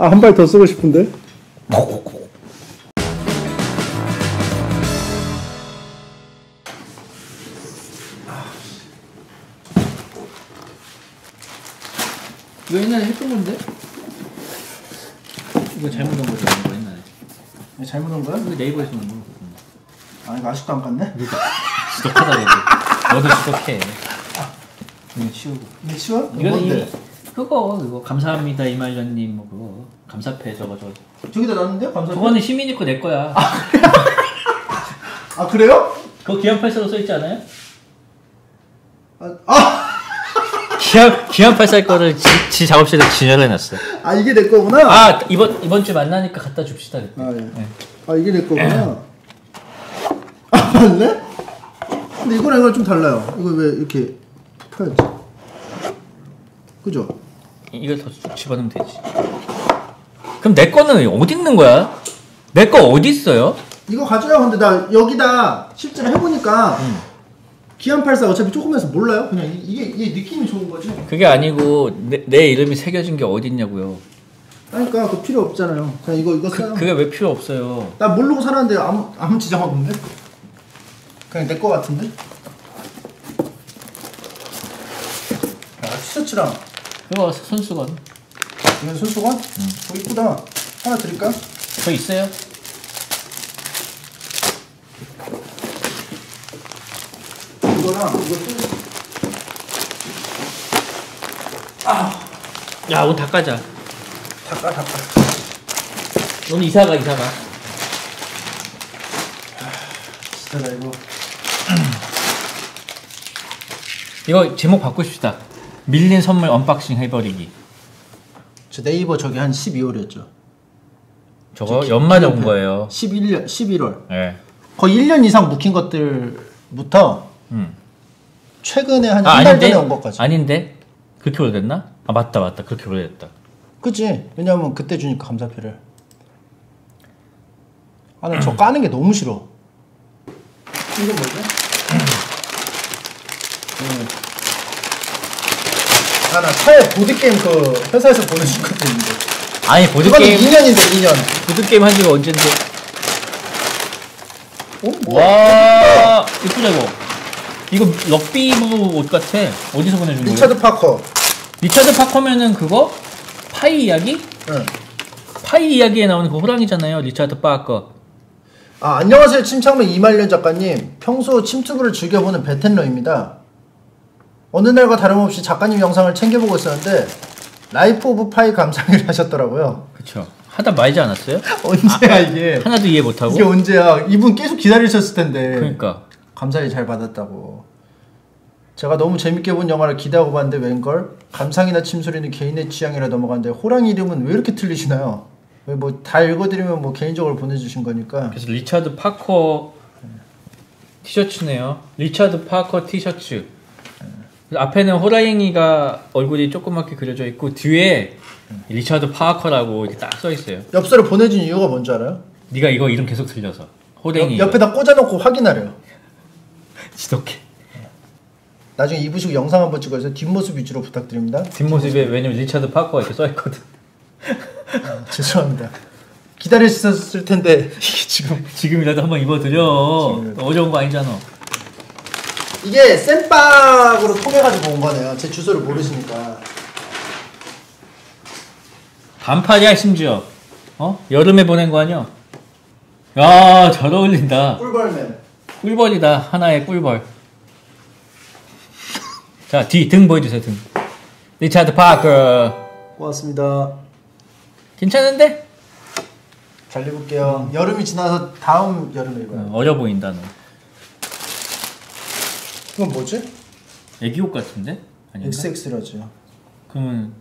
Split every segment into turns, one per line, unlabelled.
아, 한 발 더 쓰고 싶은데?
이거 옛날에 했던 건데? 이거 잘못 넣은 거죠, 이거 옛날에.
네, 잘못 한 거야?
이거 네이버에서 넣은 거.
아, 이거 아직도 안 갔네?
지독하다, 이거. 너도 지독해. 이거 치우고.
이거 치워? 이거
이거
뭔데?
이, 그거, 그거. 감사합니다, 이말년님, 뭐, 그거. 감사패 저거, 저거.
저기다 놨는데요? 감사합니다.
그거는 시민이 거내 거야.
아, 그래요?
그거 기안84로 써있지 않아요?
아, 아,
기안, 기안84 거를 지, 지 작업실에 진열해 놨어.
아, 이게 내 거구나?
아, 이번, 이번 주 만나니까 갖다 줍시다. 그랬대.
아, 예.
네.
아, 이게 내 거구나. 아, 맞네? 근데 이거랑 이거랑 좀 달라요. 이거 왜 이렇게 펴야지? 그죠?
이걸 더 쭉 집어넣으면 되지. 그럼 내 거는 어디 있는 거야? 내 거 어디 있어요?
이거 가져요. 근데 나 여기다 실제로 해보니까
음.
기안 84 어차피 조금해서 몰라요. 그냥 이- 이게 이게 느낌이 좋은 거지.
그게 아니고 내, 내 이름이 새겨진 게 어디 있냐고요.
그러니까 그 필요 없잖아요. 그냥 이거 이거 써요.
그, 그게 왜 필요 없어요?
나 모르고 살았는데 아무 아무 지장 없는데? 그냥 내 거 같은데? 아 티셔츠랑
그거 손수건.
이건 손수건? 어 이쁘다. 하나 드릴까?
저 있어요?
이거랑 이거 쓰-
야, 옷다 까자.
다 까 다 까.
오늘 이사가 이사가.
진짜 나 이거
이거 제목 바꾸십시다. 밀린 선물 unboxing 해버리기.
저 네이버 저기 한 12월이었죠.
저거 연말에 온 거예요.
11년 11월.
예.
거의 1년 이상 묵힌 것들부터
음.
최근에 한
아,
한달
아닌데?
전에 온 것까지.
아닌데? 그렇게 오래됐나? 아, 맞다, 맞다. 그렇게 오래됐다.
그치? 왜냐면 그때 주니까 감사표를. 아, 나 저 까는 게 너무 싫어. 이건 뭐지? 음. 아, 나 차에 보드게임 그 회사에서 보내준 것도 있는데.
아니, 보드게임,
2년인데, 2년.
보드게임 한 지가 언젠데.
어? 뭐?
와, 이쁘다, 이거. 이거 럭비부 옷 같아. 어디서 보내준 거야?
리차드 파커.
리차드 파커면은 그거? 파이 이야기?
응.
파이 이야기에 나오는 그 호랑이잖아요. 리차드 파커.
아, 안녕하세요. 침착맨 이말년 작가님. 평소 침투브를 즐겨보는 베텐러입니다. 어느 날과 다름없이 작가님 영상을 챙겨보고 있었는데 라이프 오브 파이 감상을 하셨더라고요.
그쵸. 하다 말지 않았어요?
언제야 이게?
하나도 이해 못하고?
이게 언제야? 이분 계속 기다리셨을 텐데.
그러니까.
감사히 잘 받았다고. 제가 너무 재밌게 본 영화를 기대하고 봤는데 웬걸? 감상이나 침소리는 개인의 취향이라 넘어가는데 호랑이 이름은 왜 이렇게 틀리시나요? 뭐 다 읽어드리면 뭐 개인적으로 보내주신 거니까.
그래서 리차드 파커 티셔츠네요. 리차드 파커 티셔츠. 앞에는 호랑이가 얼굴이 조그맣게 그려져 있고 뒤에 리차드 파커라고 이렇게 딱 써 있어요.
엽서를 보내준 이유가 뭔지 알아요?
네가 이거 이름 계속 틀려서. 호랭이.
옆, 옆에다 꽂아놓고 확인하래요.
지독해.
나중에 입으시고 영상 한번 찍어서 뒷모습 위주로 부탁드립니다.
뒷모습에 왜냐면 리차드 파커가 이렇게 써 있거든.
죄송합니다. 기다리셨을 텐데 이게 지금
지금이라도 한번 입어드려.
지금이라도.
어려운 거 아니잖아.
이게 샌박으로 통해가지고 온 거네요. 제 주소를 모르시니까.
반팔이야 심지어. 어? 여름에 보낸 거 아니야? 야, 잘 어울린다.
꿀벌맨.
꿀벌이다. 하나의 꿀벌. 자, 뒤 등 보여주세요. 등. 리차드 파커.
고맙습니다.
괜찮은데?
잘 입을게요. 여름이 지나서 다음 여름에 입어요.
어, 어려 보인다 너.
이건 뭐지?
애기 옷 같은데? 아닌가?
XX라죠.
그러면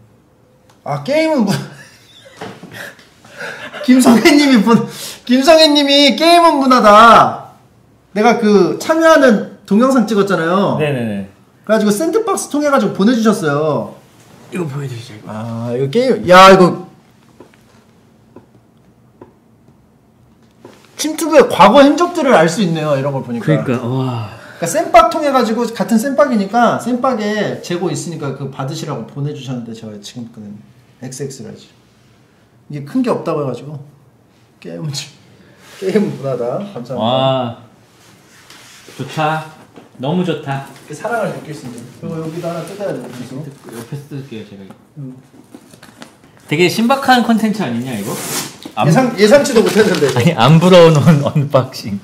아 게임은 뭐 김성애님이 본 김성애님이 게임은 문화다. 내가 그 참여하는 동영상 찍었잖아요.
네네네.
그래가지고 샌드박스 통해 가지고 보내주셨어요.
이거 보여드리자 이거.
아 이거 게임 야 이거 침투브의 과거 흔적들을 알 수 있네요. 이런 걸 보니까.
그러니까 와.
그러니까 쌤박 통해 가지고 같은 쌤박이니까 쌤박에 재고 있으니까 그 받으시라고 보내주셨는데 제가 지금 거는 XX라지. 이게 큰 게 없다고 해가지고 게임은 좀- 게임은 무난하다. 감사합니다.
와 좋다 너무 좋다
그 사랑을 느낄 수 있는. 그리고 여기도 하나 뜯어야 돼. 그래서.
옆에서 뜯을게요 제가
음.
되게 신박한 컨텐츠 아니냐 이거? 안,
예상 예상치도 못했는데.
아니 안 부러워놓은 unboxing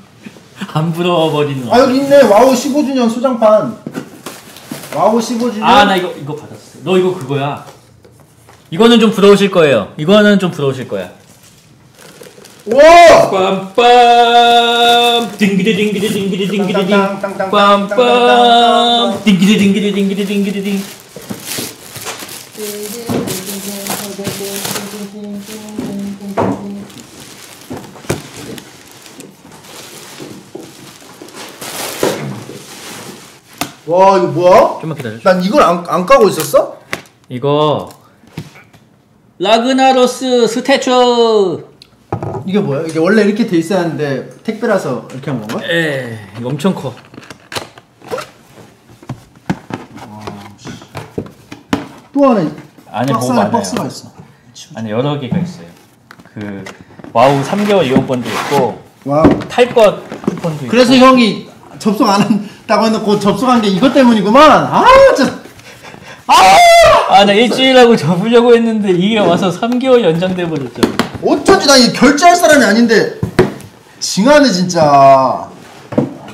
안 부러워버리는
아 여기 있네. 와우 15주년 소장판. 와우 15주년.
아 나 이거 이거 받았어. 너 이거 그거야. 이거는 좀 부러우실 거예요. 이거는 좀 부러우실 거야.
와!
빰빰. 딩기리 딩기리 딩기리 딩기리 딩. 빰빰. 딩기리 딩기리 딩기리 딩기리 딩
와 이거 뭐야?
좀만 기다려
난 이걸 안, 안 까고 있었어?
이거 라그나로스 statue
이게 뭐야? 이게 원래 이렇게 돼 있어야 하는데 택배라서 이렇게 한 건가?
에 이거 엄청 커
또 하나
안에
박스
뭐가
안에
많아요.
박스가 있어.
안에 여러 개가 있어요 그 와우 3개월 이용권도 있고
와우.
탈것 쿠폰도 있고
그래서 형이 접속 안 한 다고 해놓고 접속한 게 이것 때문이구만. 아 진짜.
아나 일주일하고 접으려고 했는데 이게 와서 3개월 연장돼 버렸죠
어쩐지 나 이게 결제할 사람이 아닌데 징하네 진짜.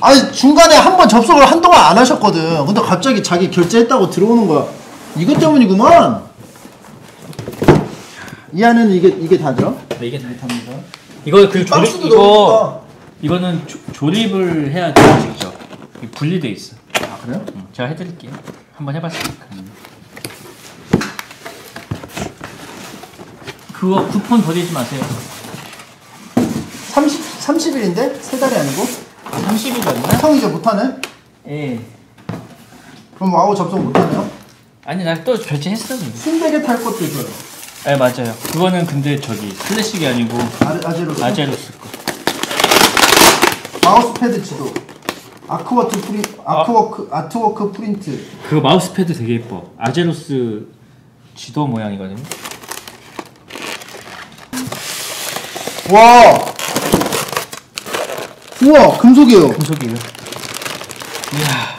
아니 중간에 한 번 접속을 한동안 안 하셨거든. 근데 갑자기 자기 결제했다고 들어오는 거야. 이것 때문이구만. 이 안에는 이게 이게 다죠?
네, 이게 다
답니다.
이거 그 조립
박스도
이거 이거는 조, 조립을 해야 돼요 직접 분리돼 있어.
아 그래요?
응, 제가 해드릴게요. 한번 해봤으니까 그거 쿠폰 버리지 마세요.
30 30일인데? 세 달이 아니고?
30일이었나?
형 이제 못하네.
예.
그럼 와우 접속 못하네요.
아니 나 또 결제했어.
순대게 탈 것도 있어요.
네 맞아요. 그거는 근데 저기 클래식이 아니고
아, 아제로
아제로스 거.
마우스 패드 지도 아크워크 프린 아크워크 아 트워크 프린트.
그거 마우스패드 되게 예뻐. 아제로스 지도 모양이거든요.
와! 우와 금속이에요.
금속이에요. 이야.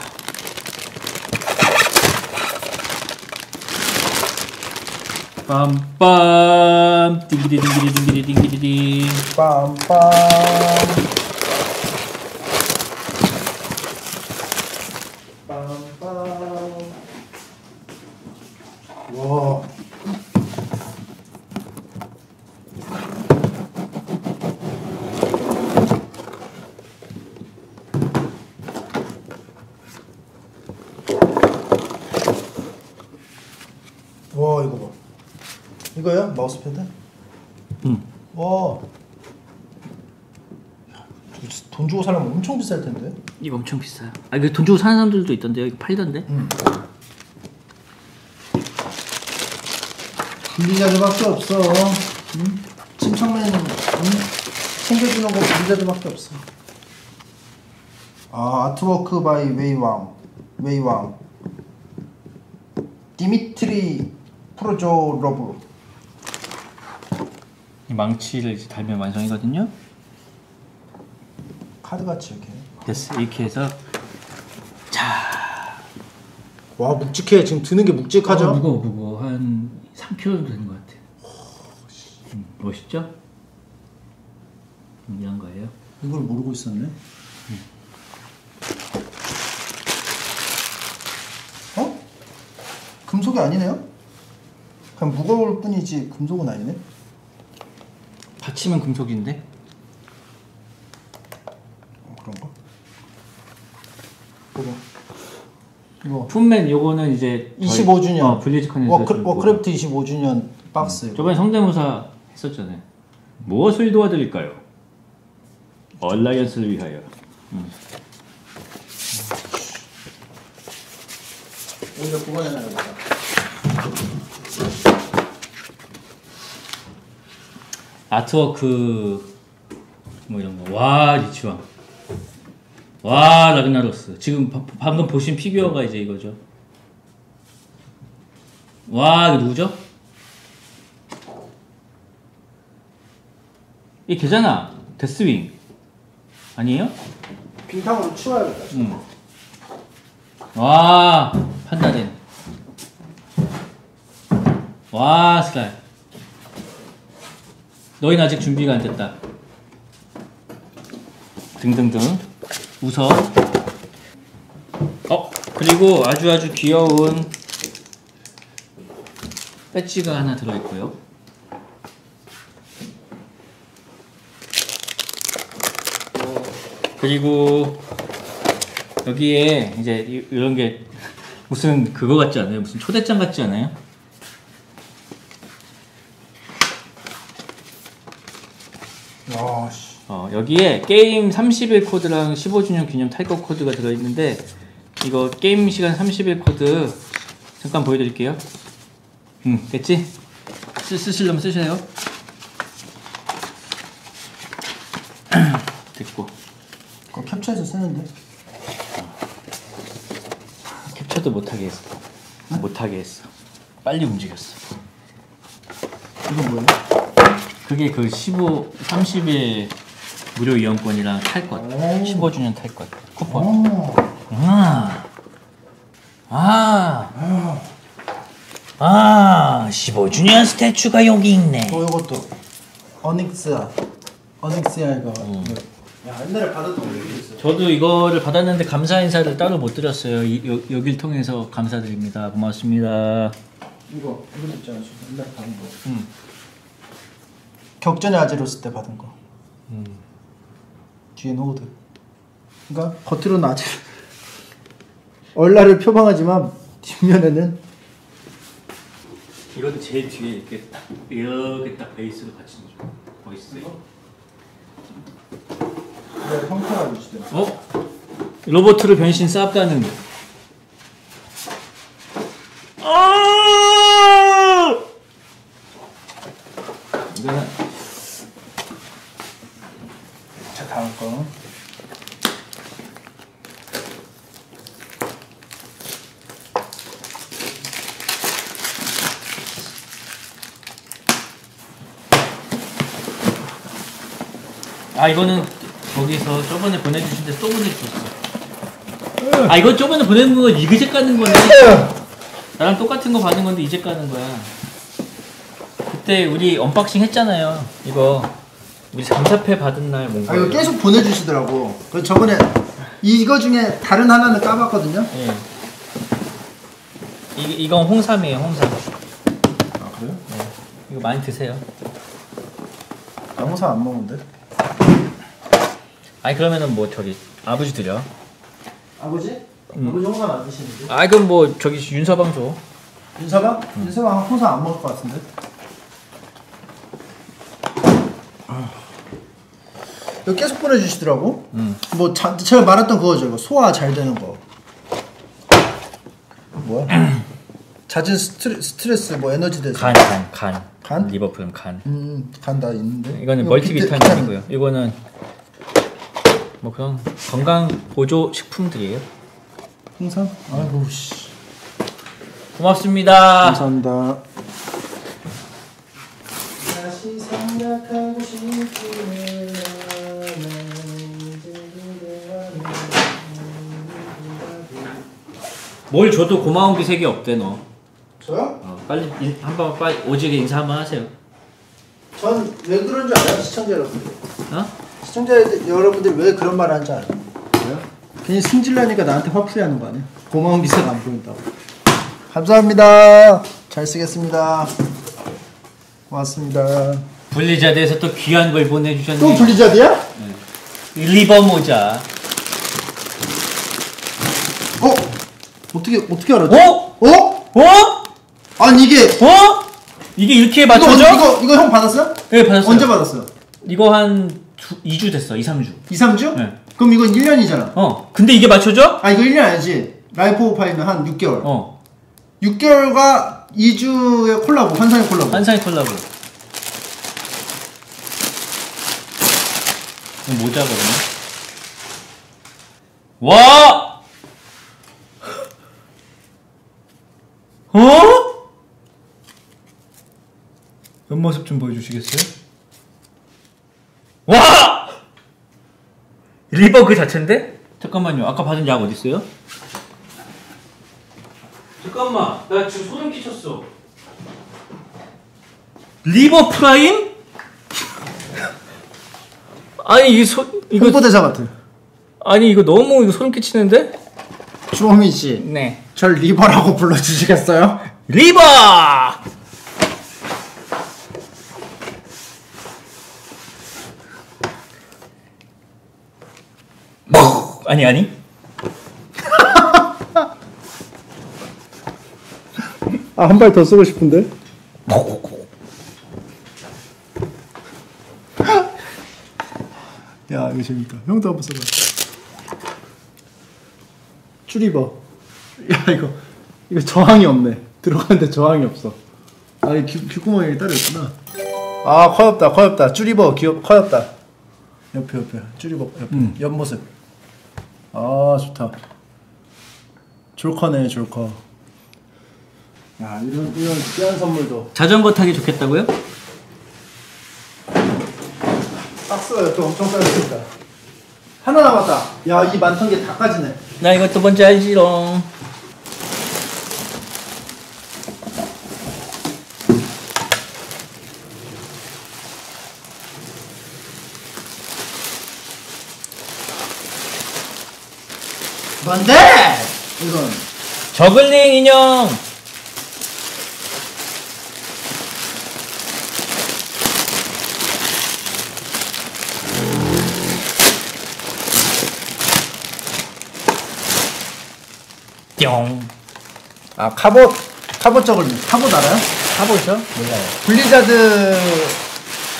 빰빰. 띵기리 띵기리 띵기리 띵기리. 띵
빰빰 빰빰 와 와 이거 봐 이거야 마우스패드?
응.
와. 돈 주고 사려면 엄청 비쌀 텐데.
이거 엄청 비싸요 아 이거 돈 주고 사는 사람들도 있던데요 이거 팔던데
응. 블리자드밖에 없어. 응? 침착맨 응? 챙겨주는 거 블리자드밖에 없어. 아 artwork by 웨이왕 웨이왕 디미트리 프로조로브
이 망치를 이제 달면 완성이거든요
카드같이 이렇게.
됐어 이렇게 해서
와 묵직해 지금 드는 게 묵직하죠.
어, 무거워 무거워 한 3kg 정도 되는 것 같아 음, 멋있죠? 음, 이런 거예요
이걸 모르고 있었네. 어? 금속이 아니네요? 그냥 무거울 뿐이지 금속은 아니네.
받침은 금속인데
어, 그런가? 뭐가? 이거
footman 요거는 이제 저희-
25주년
어, 블리즈컨에서
워크. 워크래프트 25주년 박스.
저번에 성대모사 했었잖아요 무엇을 도와드릴까요? 얼라이언스를 위하여 음.
여기다 보관해놔야겠다.
artwork 뭐 이런 거. 와 리치왕. 와 라그나로스. 지금 바- 방금 보신 피규어가 이제 이거죠. 와 이거 누구죠? 이 걔잖아. 데스윙. 아니에요?
빙탕으로 치워야겠다.
응. 와, 판다진. 와, 스라이. 너희는 아직 준비가 안 됐다. 등등등. 웃어. 어, 그리고 아주 아주 귀여운 배지가 하나 들어있고요. 그리고 여기에 이제 이- 이런 게 무슨 그거 같지 않아요? 무슨 초대장 같지 않아요?
와, 씨.
어, 여기에 게임 30일 코드랑 15주년 기념 탈거 코드가 들어있는데 이거 게임 시간 30일 코드 잠깐 보여드릴게요. 음, 됐지? 쓰, 쓰시려면 쓰세요. 됐고
그거 캡처해서 쓰는데.
캡처도 못하게 했어. 못하게 했어. 빨리 움직였어.
이건 뭐예요?
그게 그 15, 30일 무료 이용권이랑 탈것.
오.
15주년 탈것. 쿠폰.
오.
아. 아. 아, 15주년 스태츄가 여기 있네.
또 이것도 어닉스야. 어닉스야 이거. 야 옛날에 받았던 거 있어.
저도 이거를 받았는데 감사 인사를 따로 못 드렸어요. 이, 여, 여길 통해서 감사드립니다. 고맙습니다.
이거 이거 있잖아 옛날에 받은 거.
음.
격전의 아지로스 때 받은 거.
음.
뒤엔 호드. 그러니까 겉으로는 아지. 얼라를 표방하지만 뒷면에는
이것도 제일 뒤에 이렇게 딱 이렇게 딱 베이스로 받치는 중. 멋있어요.
형태가 주시더라.
어? 로버트로 변신 쌉가는. 아! 이거는
자 다음 거.
아 이거는 거기서 저번에 보내주신 데또 보내주셨어. 아 이거 저번에 보내는 거 이제 까는 거네. 나랑 똑같은 거 받은 건데 이제 까는 거야. 그때 우리 unboxing 했잖아요. 이거 우리 감사패 받은 날 뭔가.
아 이거 계속 보내주시더라고. 그래서 저번에 이거 중에 다른 하나는 까봤거든요.
예. 이 이건 홍삼이에요 홍삼.
아 그래요?
이거 많이 드세요.
아무사 안 먹는데.
아니 그러면은 뭐 저기 아버지 드려.
아버지? 아버지 홍삼 안 드시는데?
아 그럼 뭐 저기 윤서방 줘.
윤서방? 윤서방 홍삼 안 먹을 것 같은데. 아. 이거 계속 보내주시더라고.
음.
뭐 자, 제가 말했던 그거죠. 이거 소화 잘 되는 거. 뭐야? 잦은 스트레, 스트레스 뭐 에너지 대사.
간, 간, 간.
간?
리버풀 간.
음, 간 다 있는데.
이거는
이거
멀티비타민이고요. 이거는 뭐 그런 건강 보조 식품들이에요.
홍삼? 아이고 씨.
고맙습니다.
감사합니다. 다시 생각하고 싶지는
뭘 줘도 고마운 기색이 없대 너.
저요?
어, 빨리 인- 한번 빨리 오지게 인사 한번 하세요.
전 왜 그런 줄 알아요, 시청자 여러분들?
어?
시청자 여러분들 왜 그런 말 하는지 알아요? 왜요? 괜히 승질나니까 나한테 화풀이하는 거 아니야? 고마운 기색 안 보인다고. 감사합니다. 잘 쓰겠습니다. 고맙습니다.
분리자드에서 또 귀한 걸 보내주셨네.
또 블리자드야?
리버 모자.
어? 어떻게 어떻게 알았지?
어?
어?
어?
아니 이게
어? 이게 이렇게
이거,
맞춰져?
이거 이거 형 받았어요?
네 받았어요.
언제 받았어요?
이거 한 두, 2주 됐어. 2, 3주.
2, 3주?
네.
그럼 이건 1년이잖아.
어. 근데 이게 맞춰져?
아 이거 1년 아니지? 라이프 오브 파이는 한 6개월.
어.
6개월과 2주의 콜라보, 환상의 콜라보.
환상의 콜라보. 모자거든요. 와! 어? 옆모습 좀 보여주시겠어요? 와! 리버 그 자체인데? 잠깐만요. 아까 받은 약 어디 있어요? 잠깐만. 나 지금 소름 끼쳤어. 리버 프라임? 아니 이 소, 이거
홍보대사 같아.
아니 이거 너무 이거 소름 끼치는데?
주호민 씨,
네.
절 리버라고 불러주시겠어요?
리버! 아니 아니.
아, 한 발 더 쓰고 싶은데? 야, 이거 재밌다. 형도 한번 써봐. 쭈리버. 야, 이거, 이거 저항이 없네. 들어가는데 저항이 없어. 아, 이 귀, 귓구멍이 따로 있구나. 아, 커엽다, 커엽다. 쭈리버, 귀엽, 커엽다. 옆에, 옆에. 쭈리버, 옆에. 옆모습. 아, 좋다. 졸커네, 졸커. 야, 이런, 이런 귀한 선물도.
자전거 타기 좋겠다고요?
박스가 또 엄청 쌓여있다. 하나 남았다. 야, 이 많던 게 다 까지네.
나 이것도 뭔지 알지롱.
뭔데? 이건.
저글링 인형. 뿅.
아, 카봇, 카봇 저걸, 카봇 알아요?
가보죠. 몰라요.
블리자드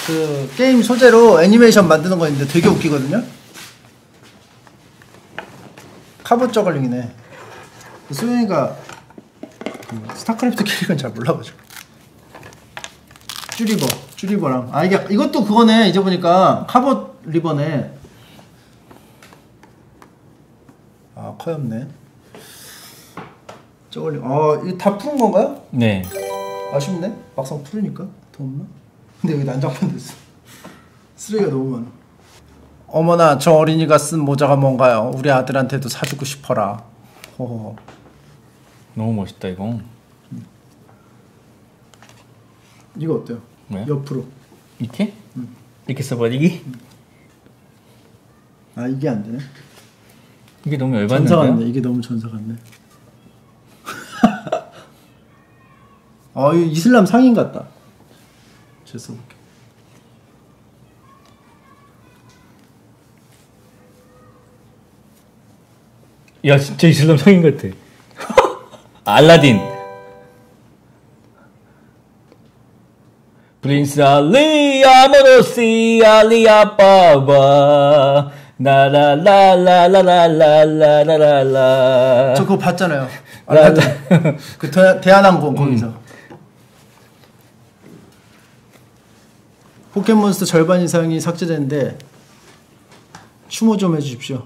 그 게임 소재로 애니메이션 만드는 거 있는데 되게 웃기거든요? 카봇 저글링이네. 수영이가 그 스타크래프트 캐릭은 잘 몰라가지고. 쭈리버, 쭈리버랑. 아, 이게, 이것도 그거네. 이제 보니까 카봇 리버네. 아, 커였네. 저글링. 아, 이거 다 푸른 건가요?
네.
아쉽네. 막상 풀으니까 더 없나? 근데 여기 난장판 됐어. 쓰레기가 너무 많아. 어머나 저 어린이가 쓴 모자가 뭔가요? 우리 아들한테도 사주고 싶어라. 호호.
너무 멋있다 이거.
이거 어때요?
뭐야?
옆으로.
이렇게? 이렇게 써버리기?
아 이게 안 되네.
이게 너무
전사 같네. 이게 너무 전사 같네. 아 이거 이슬람 상인 같다. 제써
야 진짜 이슬람 성인 같아. 알라딘. 프린스 알리 아모로시 알리 아빠바 나라라라라라라라라
저 그거 봤잖아요.
라- 라-
그 대, 대한항공 거기서. 포켓몬스터 절반 이상이 삭제됐는데 추모 좀 해주십시오.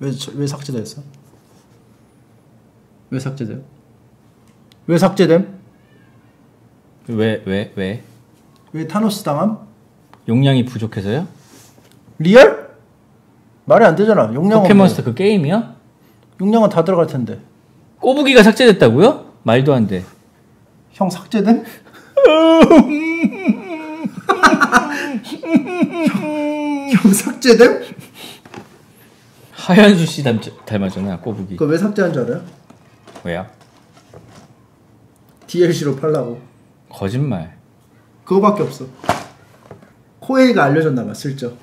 왜, 저- 왜 삭제됐어? 왜 삭제돼요? 왜 삭제됨?
왜, 왜, 왜?
왜 타노스 당함?
용량이 부족해서요?
Real? 말이 안 되잖아. 용량은
포켓몬스터 그 게임이요?
뭐, 용량은 다 들어갈 텐데.
꼬부기가 삭제됐다고요? 말도 안 돼.
형 삭제됨? 형, 형 삭제됨?
하현수 씨 닮, 닮았잖아, 꼬부기.
그거 왜 삭제한 줄 알아요?
왜야?
DLC로 팔라고.
거짓말.
그거밖에 없어. 코에이가 알려줬나 봐, 슬쩍.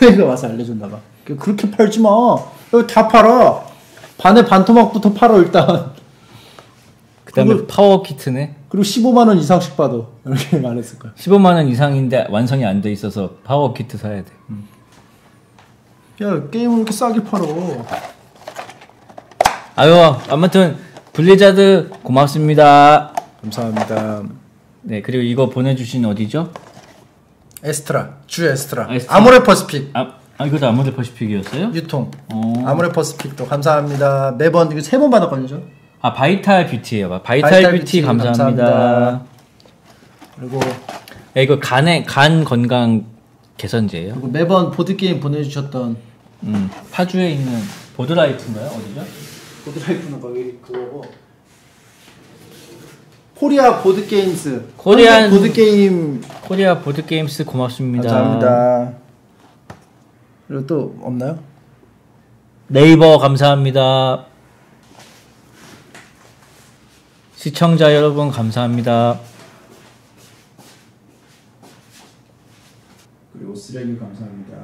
코에이가 와서 알려줬나 봐. 그- 그렇게 팔지 마. 여기 다 팔아. 반에 반토막부터 팔아 일단.
그 다음에
그걸-
파워 키트네.
그리고 15만 원 이상씩 받아. 이렇게 말했을 거야.
15만 원 이상인데 완성이 안 돼 있어서 파워 키트 사야 돼.
야 게임을 이렇게 싸게 팔어.
아유, 아무튼, 블리자드 고맙습니다.
감사합니다.
네, 그리고 이거 보내주신 어디죠?
에스트라, 주 에스트라,
에스트라.
아모레 퍼시픽
아, 아 이것도 아모레 퍼시픽이었어요?
유통.
어.
아모레 퍼시픽도 감사합니다. 매번 이거 세 번 받았거든요.
아, 바이탈 뷰티예요. 바이탈,
바이탈
뷰티,
뷰티
감사합니다.
감사합니다. 그리고
야, 이거 간에, 간 건강 개선제예요.
그리고 매번 보드 게임 보내주셨던
음, 파주에 있는 보드라이트인가요? 어디죠?
보드라이프는 거기 그거고 코리아 보드 게임스
코리안-
한국 보드 게임
코리아 보드 게임스 고맙습니다.
감사합니다. 그리고 또 없나요?
네이버 감사합니다. 시청자 여러분 감사합니다.
그리고 쓰레기 감사합니다.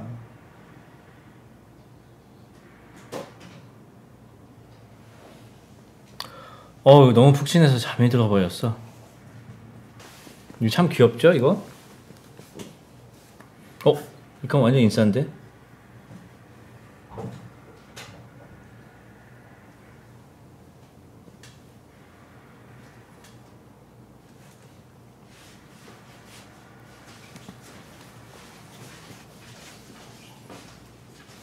어우 너무 푹신해서 잠이 들어 버렸어. 이거 참 귀엽죠 이거? 어? 이건 완전 인싸인데?